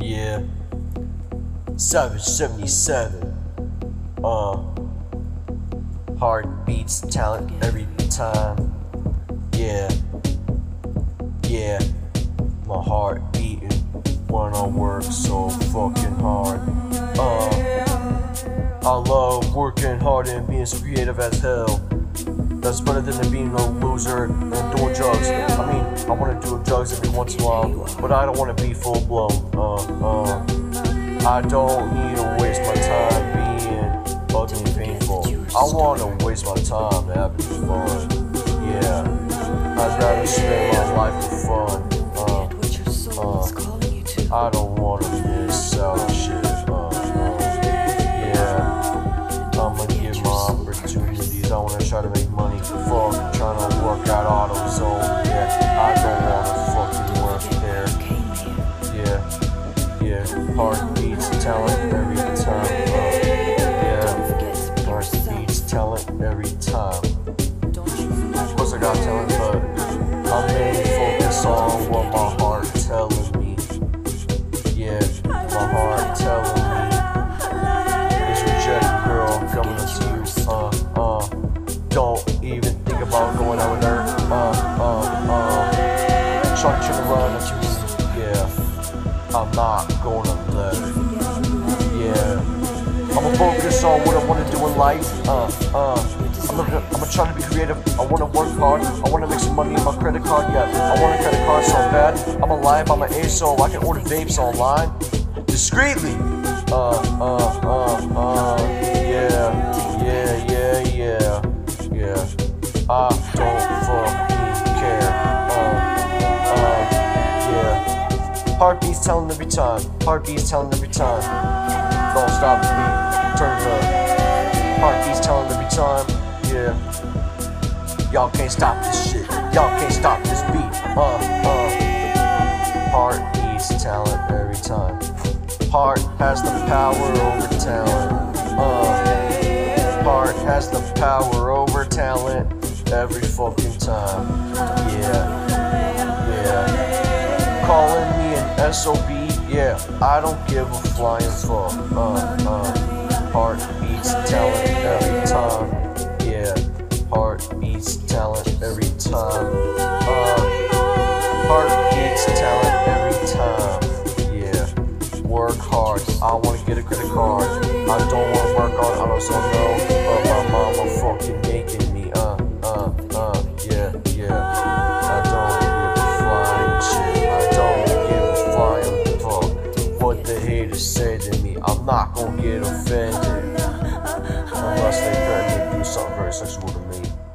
Yeah. Savage 77. Uh. Heart beats talent every time. Yeah. Yeah. My heart beating when I work so fucking hard. Uh. I love working hard and being creative as hell. That's better than being a loser and doing drugs. I mean, I want to do drugs every once in a while, but I don't want to be full blown. Uh, uh, I don't need to waste my time being and painful. I want to waste my time having fun. Yeah, I'd rather spend my life with fun. Uh, uh, I don't want to miss out on shit. Uh, uh, yeah, I'ma get my opportunities. I wanna try to make Yeah. Heart beats talent every time. Uh, yeah, heart beats talent every time. Of course, I got talent, but I'm mainly focused on what my heart telling me. Yeah, my heart telling me. This rejected girl coming to you. Uh, uh. Don't even think about going out with her. I'm not gonna let her. Yeah, I'ma focus on what I wanna do in life. Uh, uh. I'm gonna, I'm gonna try to be creative. I wanna work hard. I wanna make some money in my credit card. Yeah, I want a credit card so bad. I'm alive. I'm an A, so I can order vapes online discreetly. Uh, uh, uh, uh. Yeah, yeah, yeah, yeah, yeah. I don't fucking yeah. Heartbeats telling every time. Heartbeats telling every time. Don't stop the beat. Turn it up. Heartbeats telling every time. Yeah. Y'all can't stop this shit. Y'all can't stop this beat. Uh, uh. Heartbeats talent every time. Heart has the power over talent. Uh, heart has the power over talent every fucking time. Yeah, yeah. Calling SOB, yeah, I don't give a flying fuck. Uh, uh, heart beats talent every time. Yeah, heart beats talent every time. Uh, heart beats talent every time. Yeah, work hard. I wanna get a credit card. I don't wanna work on. I also know, but my mama fucking the haters say to me. I'm not gonna get offended unless they threaten to do something very sexual to me.